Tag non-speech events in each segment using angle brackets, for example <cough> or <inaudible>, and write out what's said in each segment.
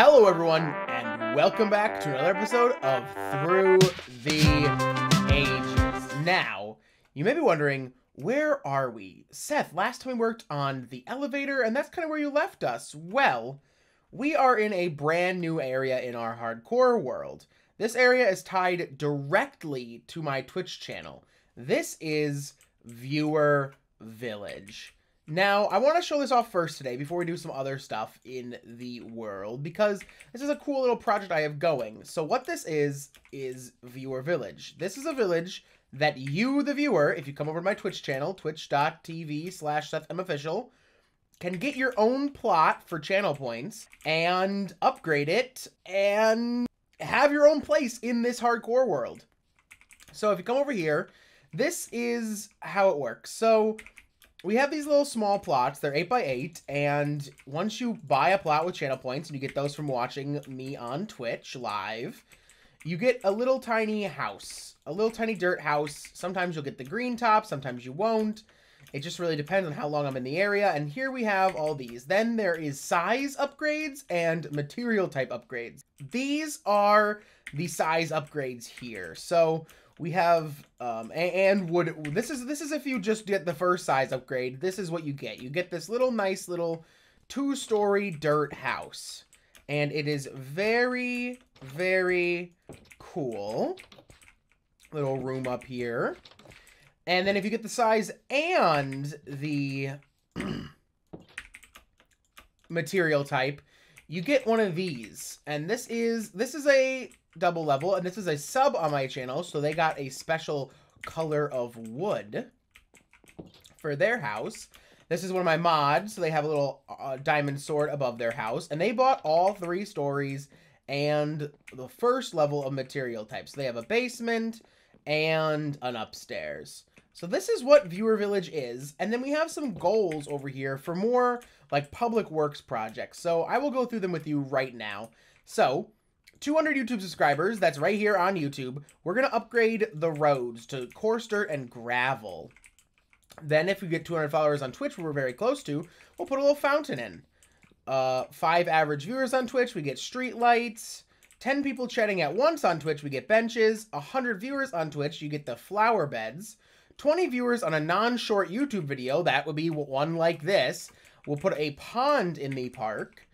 Hello, everyone, and welcome back to another episode of Through the Ages. Now, you may be wondering, where are we? Seth, last time we worked on the elevator, and that's kind of where you left us. Well, we are in a brand new area in our hardcore world. This area is tied directly to my Twitch channel. This is Viewer Village. Now, I want to show this off first today before we do some other stuff in the world because this is a cool little project I have going. So what this is, is Viewer Village. This is a village that you, the viewer, if you come over to my Twitch channel, twitch.tv slash SethMOfficial, can get your own plot for channel points and upgrade it and have your own place in this hardcore world. So if you come over here, this is how it works. So we have these little small plots. They're 8 by 8 and once you buy a plot with channel points, and you get those from watching me on Twitch live, you get a little tiny house. A little tiny dirt house. Sometimes you'll get the green top, sometimes you won't. It just really depends on how long I'm in the area. And here we have all these. Then there is size upgrades and material type upgrades. These are the size upgrades here. So we have um and would this is this is if you just get the first size upgrade. This is what you get. You get this little nice little two-story dirt house. And it is very very cool. Little room up here. And then if you get the size and the <clears throat> material type you get one of these and this is this is a double level, and this is a sub on my channel, so they got a special color of wood for their house. This is one of my mods, so they have a little uh, diamond sword above their house, and they bought all three stories and the first level of material types. So they have a basement and an upstairs. So this is what Viewer Village is, and then we have some goals over here for more like public works projects. So I will go through them with you right now. So 200 YouTube subscribers, that's right here on YouTube, we're going to upgrade the roads to coarse dirt and gravel. Then if we get 200 followers on Twitch, we're very close to, we'll put a little fountain in. Uh, five average viewers on Twitch, we get street lights. 10 people chatting at once on Twitch, we get benches. 100 viewers on Twitch, you get the flower beds. 20 viewers on a non-short YouTube video, that would be one like this. We'll put a pond in the park.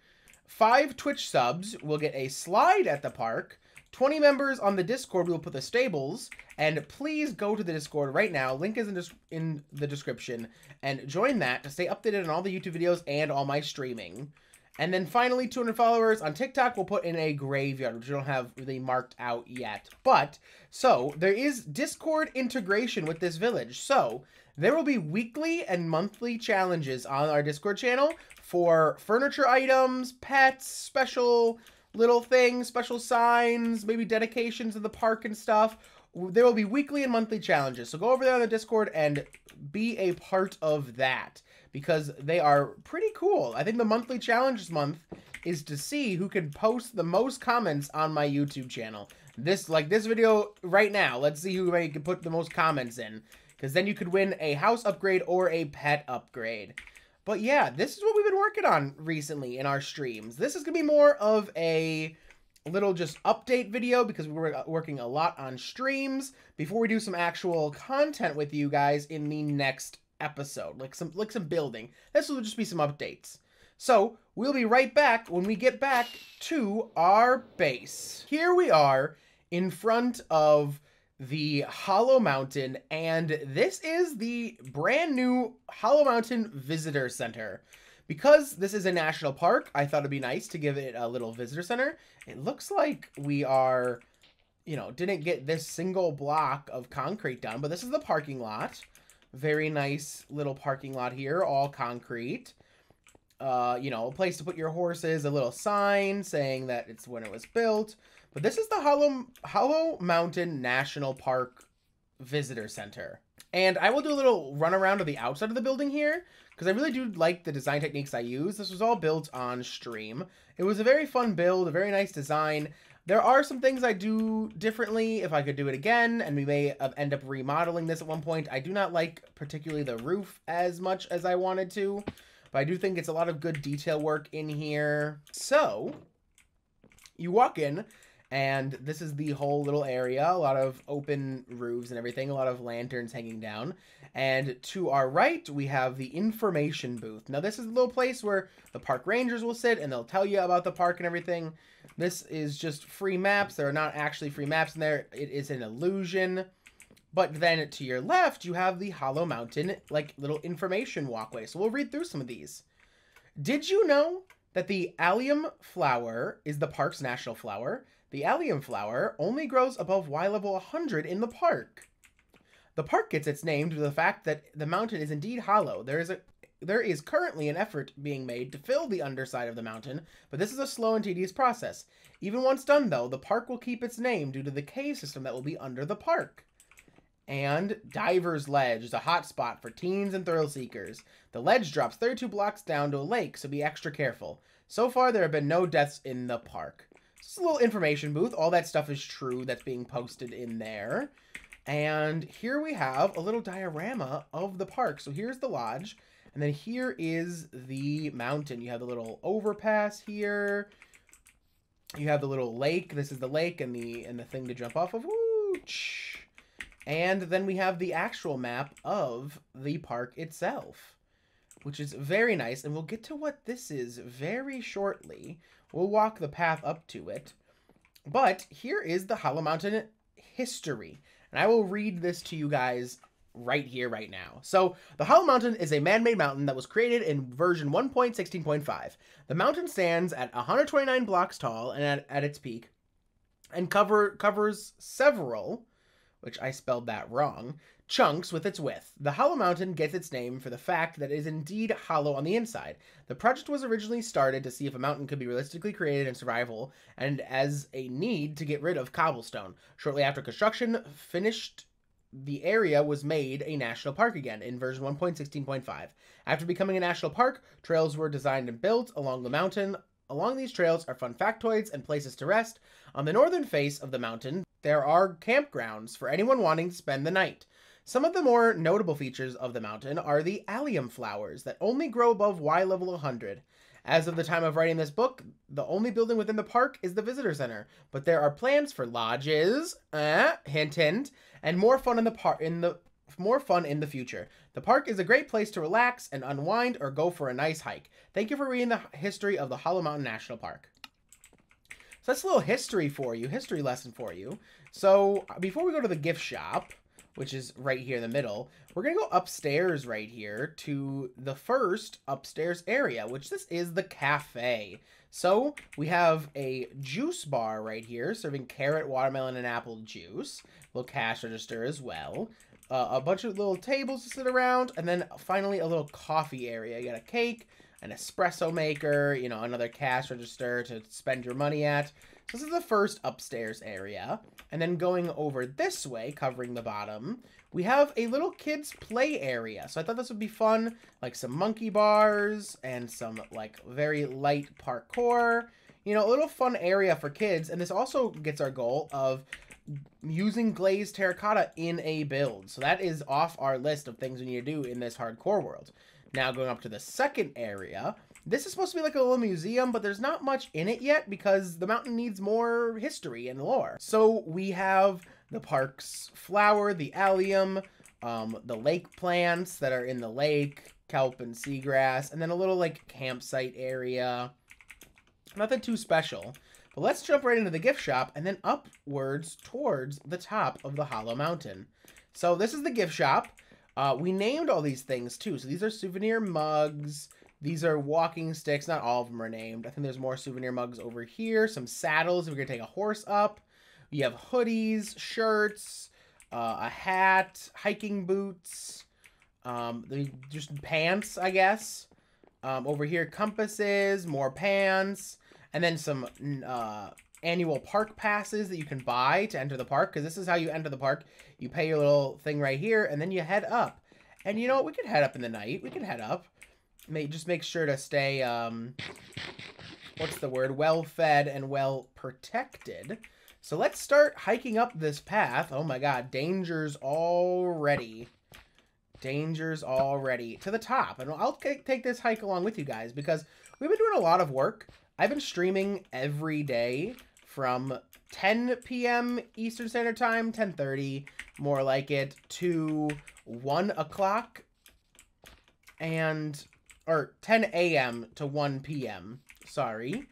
Five Twitch subs will get a slide at the park. 20 members on the Discord will put the stables. And please go to the Discord right now. Link is in, in the description. And join that to stay updated on all the YouTube videos and all my streaming. And then finally, 200 followers on TikTok we'll put in a graveyard, which we don't have really marked out yet. But, so, there is Discord integration with this village. So, there will be weekly and monthly challenges on our Discord channel for furniture items, pets, special little things, special signs, maybe dedications of the park and stuff. There will be weekly and monthly challenges. So go over there on the Discord and be a part of that because they are pretty cool. I think the monthly challenge month is to see who can post the most comments on my YouTube channel. This, like this video right now, let's see who can put the most comments in. Because then you could win a house upgrade or a pet upgrade. But yeah, this is what we've been working on recently in our streams. This is going to be more of a little just update video because we were uh, working a lot on streams before we do some actual content with you guys in the next episode. Like some like some building. This will just be some updates. So, we'll be right back when we get back to our base. Here we are in front of the Hollow Mountain, and this is the brand new Hollow Mountain Visitor Center. Because this is a national park, I thought it'd be nice to give it a little visitor center. It looks like we are, you know, didn't get this single block of concrete done, but this is the parking lot. Very nice little parking lot here, all concrete. Uh, you know, a place to put your horses, a little sign saying that it's when it was built. But this is the Hollow, Hollow Mountain National Park Visitor Center. And I will do a little run around of the outside of the building here, because I really do like the design techniques I use. This was all built on stream. It was a very fun build, a very nice design. There are some things I do differently if I could do it again, and we may end up remodeling this at one point. I do not like particularly the roof as much as I wanted to, but I do think it's a lot of good detail work in here. So, You walk in, and this is the whole little area. A lot of open roofs and everything. A lot of lanterns hanging down. And to our right, we have the information booth. Now, this is a little place where the park rangers will sit, and they'll tell you about the park and everything. This is just free maps. There are not actually free maps in there. It is an illusion. But then to your left, you have the Hollow Mountain, like, little information walkway. So we'll read through some of these. Did you know that the allium flower is the park's national flower? The allium flower only grows above Y level 100 in the park. The park gets its name due to the fact that the mountain is indeed hollow. There is a there is currently an effort being made to fill the underside of the mountain, but this is a slow and tedious process. Even once done, though, the park will keep its name due to the cave system that will be under the park. And Diver's Ledge is a hot spot for teens and thrill seekers. The ledge drops 32 blocks down to a lake, so be extra careful. So far, there have been no deaths in the park. It's a little information booth. All that stuff is true that's being posted in there. And here we have a little diorama of the park. So here's the lodge. And then here is the mountain. You have the little overpass here. You have the little lake. This is the lake and the and the thing to jump off of. Woo! And then we have the actual map of the park itself, which is very nice. And we'll get to what this is very shortly. We'll walk the path up to it. But here is the Hollow Mountain history. And I will read this to you guys right here, right now. So, the Hollow Mountain is a man-made mountain that was created in version 1.16.5. The mountain stands at 129 blocks tall and at, at its peak, and cover covers several which I spelled that wrong, chunks with its width. The Hollow Mountain gets its name for the fact that it is indeed hollow on the inside. The project was originally started to see if a mountain could be realistically created in survival and as a need to get rid of cobblestone. Shortly after construction finished, the area was made a national park again in version 1.16.5. After becoming a national park, trails were designed and built along the mountain. Along these trails are fun factoids and places to rest. On the northern face of the mountain, there are campgrounds for anyone wanting to spend the night. Some of the more notable features of the mountain are the allium flowers that only grow above Y level 100. As of the time of writing this book, the only building within the park is the visitor center, but there are plans for lodges, uh, hint hint, and more fun in the park in the more fun in the future. The park is a great place to relax and unwind or go for a nice hike. Thank you for reading the history of the Hollow Mountain National Park. So that's a little history for you, history lesson for you. So before we go to the gift shop, which is right here in the middle, we're going to go upstairs right here to the first upstairs area, which this is the cafe. So we have a juice bar right here serving carrot, watermelon, and apple juice. Little cash register as well. Uh, a bunch of little tables to sit around, and then finally a little coffee area. You got a cake, an espresso maker, you know, another cash register to spend your money at. This is the first upstairs area. And then going over this way, covering the bottom, we have a little kids play area. So I thought this would be fun, like some monkey bars and some like very light parkour. You know, a little fun area for kids. And this also gets our goal of using glazed terracotta in a build. So that is off our list of things we need to do in this hardcore world. Now going up to the second area, this is supposed to be like a little museum, but there's not much in it yet because the mountain needs more history and lore. So we have the park's flower, the allium, um, the lake plants that are in the lake, kelp and seagrass, and then a little like campsite area. Nothing too special. But let's jump right into the gift shop and then upwards towards the top of the Hollow Mountain. So this is the gift shop. Uh, we named all these things too. So these are souvenir mugs. These are walking sticks. Not all of them are named. I think there's more souvenir mugs over here. Some saddles if we're going to take a horse up. You have hoodies, shirts, uh, a hat, hiking boots, um, just pants, I guess. Um, over here, compasses, more pants, and then some uh, annual park passes that you can buy to enter the park because this is how you enter the park. You pay your little thing right here and then you head up. And you know what? We could head up in the night. We could head up. May just make sure to stay um what's the word? Well fed and well protected. So let's start hiking up this path. Oh my god, dangers already. Dangers already to the top. And I'll take this hike along with you guys because we've been doing a lot of work. I've been streaming every day from 10 p.m. Eastern Standard Time, 10:30, more like it, to 1 o'clock, and or 10 a.m. to 1 p.m. Sorry.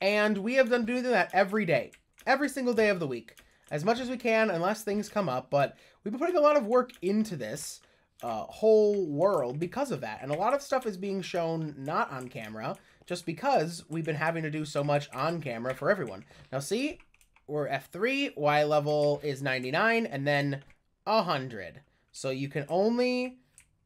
And we have done doing that every day, every single day of the week, as much as we can, unless things come up. But we've been putting a lot of work into this uh, whole world because of that, and a lot of stuff is being shown not on camera, just because we've been having to do so much on camera for everyone. Now, see, we're F3, Y level is 99, and then 100. So you can only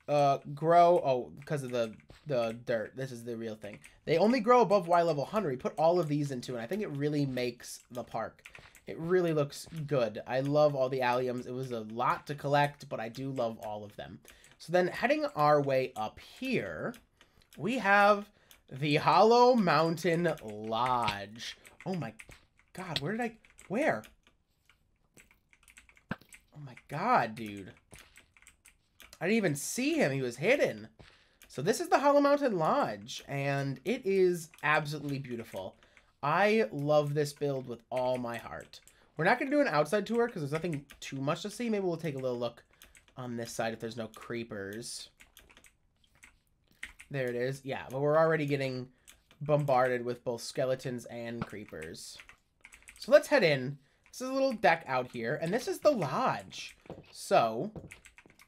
uh, grow, oh, because of the the dirt. This is the real thing. They only grow above Y level 100. We put all of these into and I think it really makes the park. It really looks good. I love all the alliums. It was a lot to collect, but I do love all of them. So then heading our way up here, we have the Hollow Mountain Lodge. Oh my god, where did I... Where? Oh my god, dude. I didn't even see him. He was hidden. So this is the Hollow Mountain Lodge, and it is absolutely beautiful. I love this build with all my heart. We're not going to do an outside tour because there's nothing too much to see. Maybe we'll take a little look on this side if there's no creepers. There it is. Yeah, but we're already getting bombarded with both skeletons and creepers. So let's head in. This is a little deck out here, and this is the lodge. So,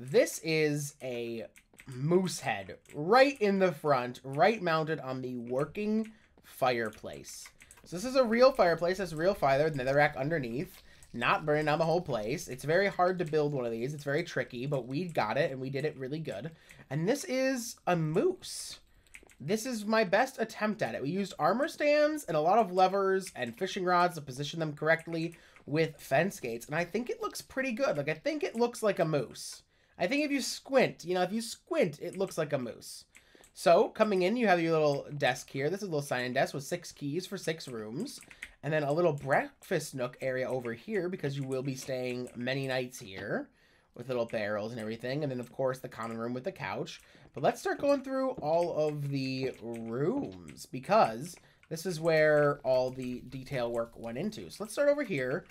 this is a moose head right in the front, right mounted on the working fireplace. So this is a real fireplace. That's real fire. Nether rack underneath. Not burning down the whole place. It's very hard to build one of these. It's very tricky, but we got it, and we did it really good. And this is a moose. This is my best attempt at it. We used armor stands and a lot of levers and fishing rods to position them correctly with fence gates. And I think it looks pretty good. Like, I think it looks like a moose. I think if you squint, you know, if you squint, it looks like a moose. So, coming in, you have your little desk here. This is a little sign-in desk with six keys for six rooms. And then a little breakfast nook area over here because you will be staying many nights here with little barrels and everything. And then, of course, the common room with the couch. But let's start going through all of the rooms because this is where all the detail work went into. So let's start over here.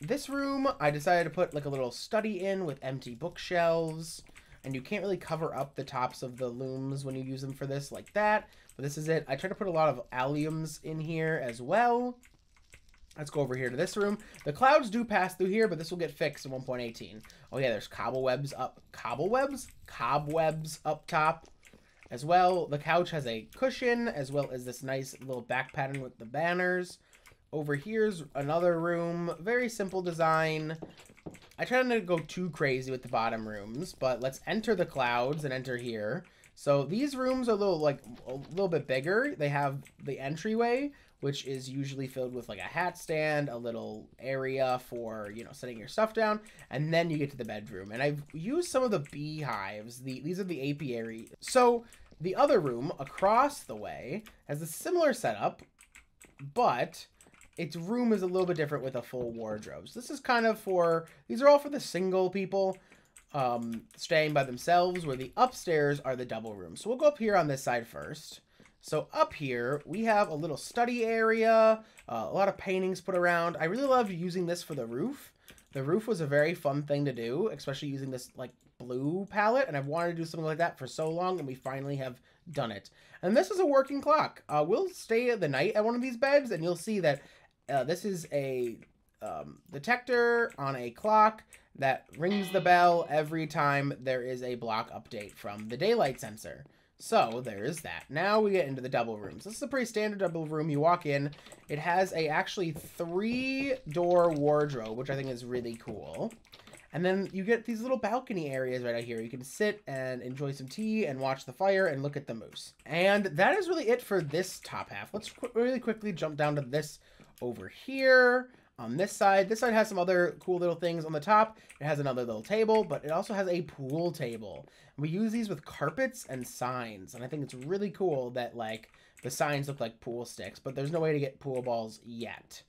This room, I decided to put like a little study in with empty bookshelves and you can't really cover up the tops of the looms when you use them for this like that. But this is it. I try to put a lot of alliums in here as well. Let's go over here to this room. The clouds do pass through here, but this will get fixed in 1.18. Oh yeah, there's cobwebs up, cobwebs? Cobwebs up top as well. The couch has a cushion as well as this nice little back pattern with the banners. Over here's another room. Very simple design. I try not to go too crazy with the bottom rooms, but let's enter the clouds and enter here. So these rooms are a little like a little bit bigger. They have the entryway, which is usually filled with like a hat stand, a little area for, you know, setting your stuff down, and then you get to the bedroom. And I've used some of the beehives. The these are the apiary. So the other room across the way has a similar setup, but its room is a little bit different with a full wardrobe. So this is kind of for, these are all for the single people um, staying by themselves, where the upstairs are the double rooms. So we'll go up here on this side first. So up here, we have a little study area, uh, a lot of paintings put around. I really loved using this for the roof. The roof was a very fun thing to do, especially using this like blue palette, and I've wanted to do something like that for so long, and we finally have done it. And this is a working clock. Uh, we'll stay the night at one of these beds, and you'll see that uh, this is a um, detector on a clock that rings the bell every time there is a block update from the daylight sensor. So there is that. Now we get into the double rooms. This is a pretty standard double room. You walk in. It has a actually three door wardrobe, which I think is really cool. And then you get these little balcony areas right out here. You can sit and enjoy some tea and watch the fire and look at the moose. And that is really it for this top half. Let's qu really quickly jump down to this over here on this side. This side has some other cool little things on the top. It has another little table, but it also has a pool table. We use these with carpets and signs. And I think it's really cool that like the signs look like pool sticks, but there's no way to get pool balls yet.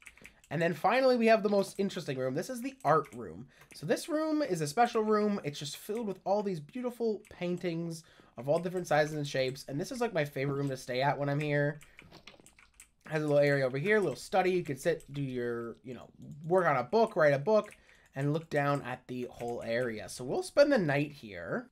And then finally, we have the most interesting room. This is the art room. So this room is a special room. It's just filled with all these beautiful paintings of all different sizes and shapes. And this is like my favorite room to stay at when I'm here Has a little area over here, a little study. You could sit, do your, you know, work on a book, write a book, and look down at the whole area. So we'll spend the night here.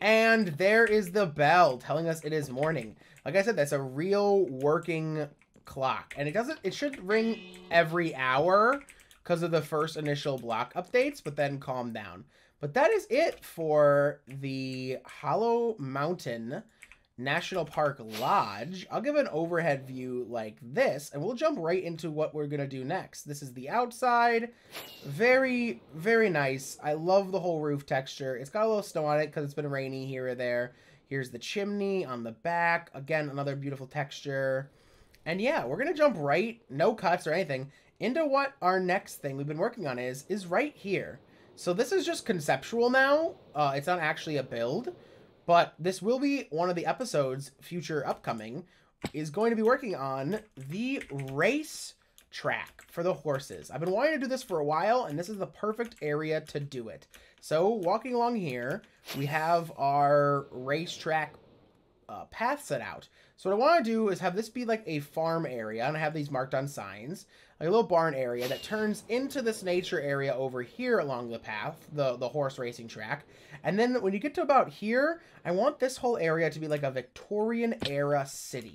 And there is the bell telling us it is morning. Like I said, that's a real working clock. And it doesn't, it should ring every hour because of the first initial block updates, but then calm down. But that is it for the Hollow Mountain National Park Lodge. I'll give an overhead view like this, and we'll jump right into what we're going to do next. This is the outside. Very, very nice. I love the whole roof texture. It's got a little snow on it because it's been rainy here or there. Here's the chimney on the back. Again, another beautiful texture. And yeah, we're going to jump right, no cuts or anything, into what our next thing we've been working on is, is right here. So this is just conceptual now. Uh, it's not actually a build. But this will be one of the episodes, future upcoming, is going to be working on the race track for the horses. I've been wanting to do this for a while, and this is the perfect area to do it. So, walking along here, we have our racetrack uh, path set out. So what I want to do is have this be like a farm area, and I have these marked on signs, like a little barn area that turns into this nature area over here along the path, the, the horse racing track. And then when you get to about here, I want this whole area to be like a Victorian era city.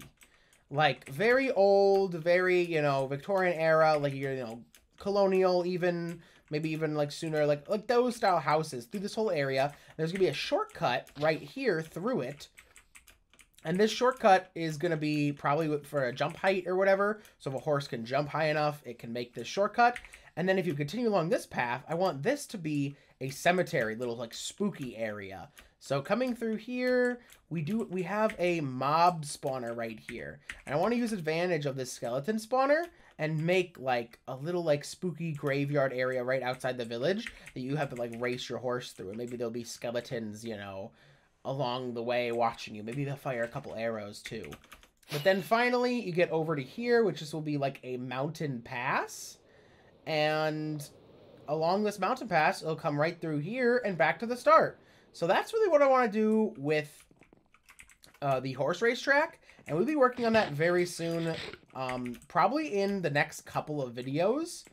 Like very old, very, you know, Victorian era, like you know, colonial even, maybe even like sooner, like like those style houses through this whole area. There's gonna be a shortcut right here through it and this shortcut is going to be probably for a jump height or whatever. So if a horse can jump high enough, it can make this shortcut. And then if you continue along this path, I want this to be a cemetery, little like spooky area. So coming through here, we do we have a mob spawner right here. And I want to use advantage of this skeleton spawner and make like a little like spooky graveyard area right outside the village that you have to like race your horse through. And maybe there'll be skeletons, you know, along the way watching you. Maybe they'll fire a couple arrows too. But then finally, you get over to here, which this will be like a mountain pass. And along this mountain pass, it'll come right through here and back to the start. So that's really what I want to do with uh, the horse race track. And we'll be working on that very soon, um, probably in the next couple of videos.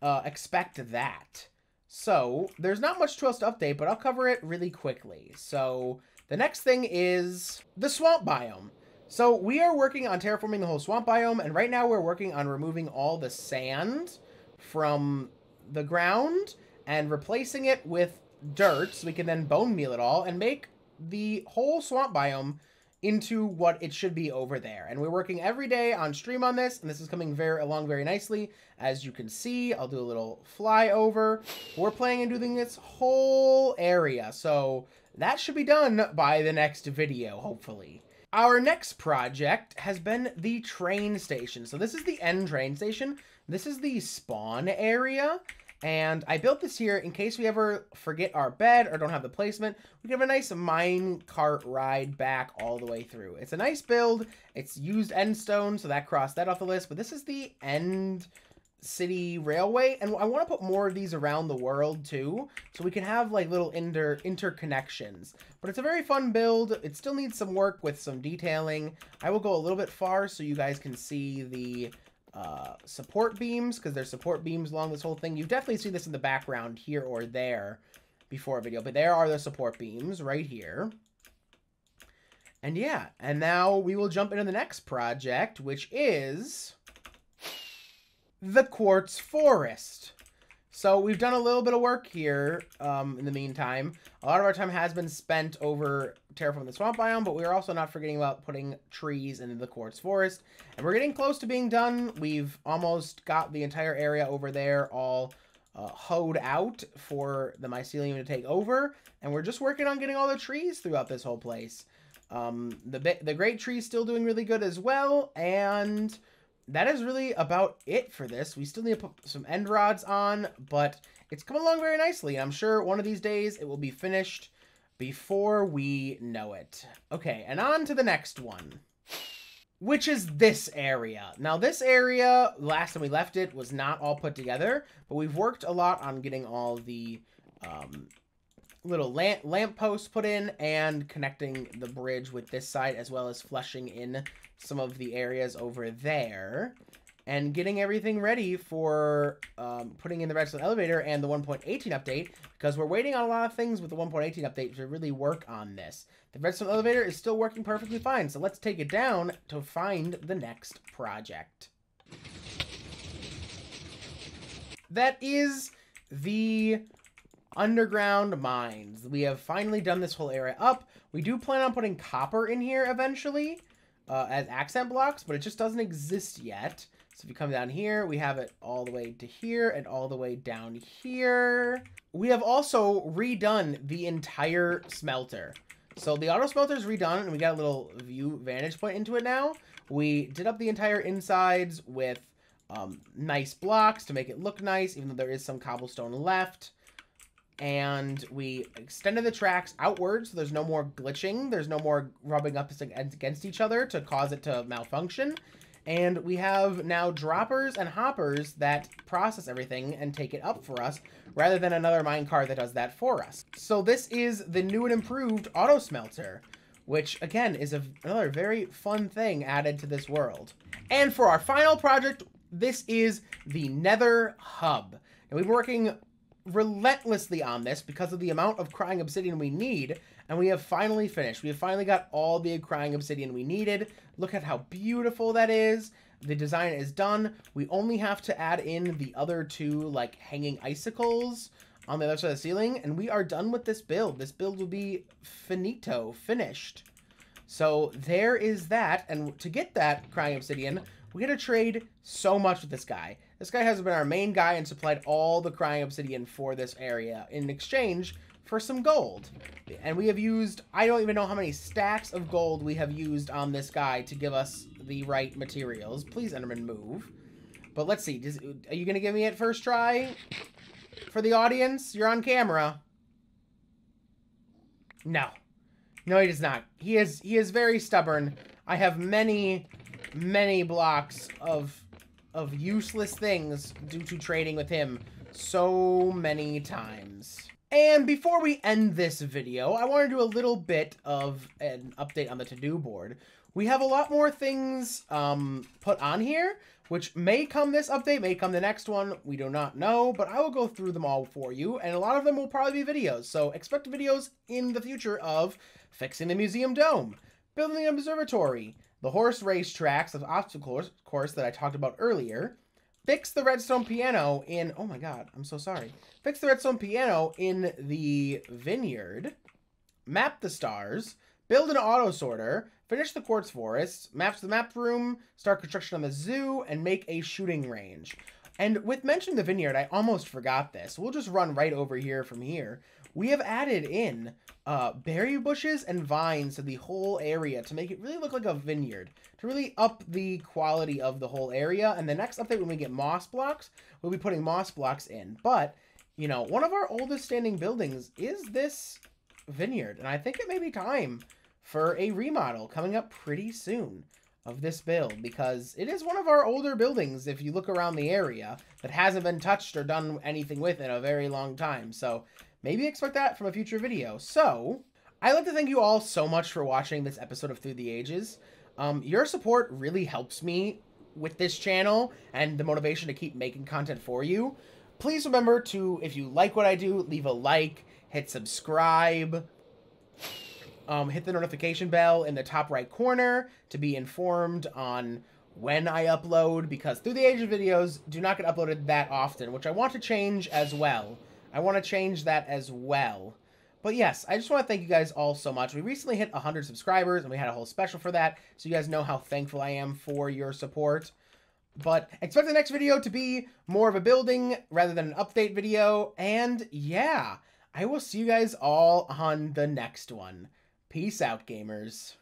Uh, expect that. So, there's not much to us to update, but I'll cover it really quickly. So, the next thing is the swamp biome. So, we are working on terraforming the whole swamp biome, and right now we're working on removing all the sand from the ground and replacing it with dirt so we can then bone meal it all and make the whole swamp biome into what it should be over there. And we're working every day on stream on this, and this is coming very along very nicely. As you can see, I'll do a little flyover. We're planning on doing this whole area, so that should be done by the next video, hopefully. Our next project has been the train station. So this is the end train station. This is the spawn area. And I built this here in case we ever forget our bed or don't have the placement. We can have a nice mine cart ride back all the way through. It's a nice build. It's used end stone, so that crossed that off the list. But this is the end city railway and I want to put more of these around the world too so we can have like little inter interconnections but it's a very fun build it still needs some work with some detailing I will go a little bit far so you guys can see the uh, support beams because there's support beams along this whole thing. You've definitely see this in the background here or there before a video, but there are the support beams right here. And yeah, and now we will jump into the next project, which is the Quartz Forest. So we've done a little bit of work here um, in the meantime. A lot of our time has been spent over terraforming the swamp biome, but we're also not forgetting about putting trees into the quartz forest. And we're getting close to being done. We've almost got the entire area over there all uh, hoed out for the mycelium to take over. And we're just working on getting all the trees throughout this whole place. Um, the, the great tree's still doing really good as well. And that is really about it for this. We still need to put some end rods on, but it's coming along very nicely. I'm sure one of these days it will be finished before we know it. Okay, and on to the next one. Which is this area. Now, this area, last time we left it, was not all put together, but we've worked a lot on getting all the um, little lamp posts put in and connecting the bridge with this side, as well as flushing in some of the areas over there and getting everything ready for um, putting in the redstone elevator and the 1.18 update because we're waiting on a lot of things with the 1.18 update to really work on this. The redstone elevator is still working perfectly fine, so let's take it down to find the next project. That is the underground mines. We have finally done this whole area up. We do plan on putting copper in here eventually uh, as accent blocks, but it just doesn't exist yet. So if you come down here, we have it all the way to here and all the way down here. We have also redone the entire smelter. So the auto smelter is redone and we got a little view vantage point into it now. We did up the entire insides with um, nice blocks to make it look nice, even though there is some cobblestone left. And we extended the tracks outwards, so there's no more glitching. There's no more rubbing up against each other to cause it to malfunction. And we have now droppers and hoppers that process everything and take it up for us, rather than another minecart that does that for us. So this is the new and improved auto smelter, which again is a, another very fun thing added to this world. And for our final project, this is the Nether Hub. And we've been working relentlessly on this because of the amount of crying obsidian we need, and we have finally finished. We have finally got all the crying obsidian we needed. Look at how beautiful that is. The design is done. We only have to add in the other two, like, hanging icicles on the other side of the ceiling, and we are done with this build. This build will be finito, finished. So there is that, and to get that crying obsidian, we get to trade so much with this guy. This guy has been our main guy and supplied all the crying obsidian for this area in exchange for some gold. And we have used, I don't even know how many stacks of gold we have used on this guy to give us the right materials. Please, Enderman, move. But let's see. Does, are you going to give me it first try? For the audience? You're on camera. No. No, he does not. He is he is very stubborn. I have many many blocks of of useless things due to trading with him so many times. And before we end this video, I want to do a little bit of an update on the to-do board. We have a lot more things um, put on here, which may come this update, may come the next one. We do not know, but I will go through them all for you, and a lot of them will probably be videos. So expect videos in the future of fixing the museum dome, building an observatory, the horse race tracks, the obstacle course that I talked about earlier, fix the redstone piano in, oh my god, I'm so sorry. Fix the redstone piano in the vineyard, map the stars, build an auto sorter, finish the quartz forest, maps the map room, start construction on the zoo, and make a shooting range. And with mentioning the vineyard, I almost forgot this. We'll just run right over here from here. We have added in uh, berry bushes and vines to the whole area to make it really look like a vineyard, to really up the quality of the whole area. And the next update, when we get moss blocks, we'll be putting moss blocks in. But, you know, one of our oldest standing buildings is this vineyard. And I think it may be time for a remodel coming up pretty soon of this build because it is one of our older buildings if you look around the area that hasn't been touched or done anything with in a very long time. So maybe expect that from a future video. So I'd like to thank you all so much for watching this episode of Through the Ages. Um, your support really helps me with this channel and the motivation to keep making content for you. Please remember to, if you like what I do, leave a like, hit subscribe, um, hit the notification bell in the top right corner to be informed on when I upload, because Through the Ages videos do not get uploaded that often, which I want to change as well. I want to change that as well. But yes, I just want to thank you guys all so much. We recently hit 100 subscribers, and we had a whole special for that, so you guys know how thankful I am for your support. But expect the next video to be more of a building rather than an update video, and yeah, I will see you guys all on the next one. Peace out, gamers.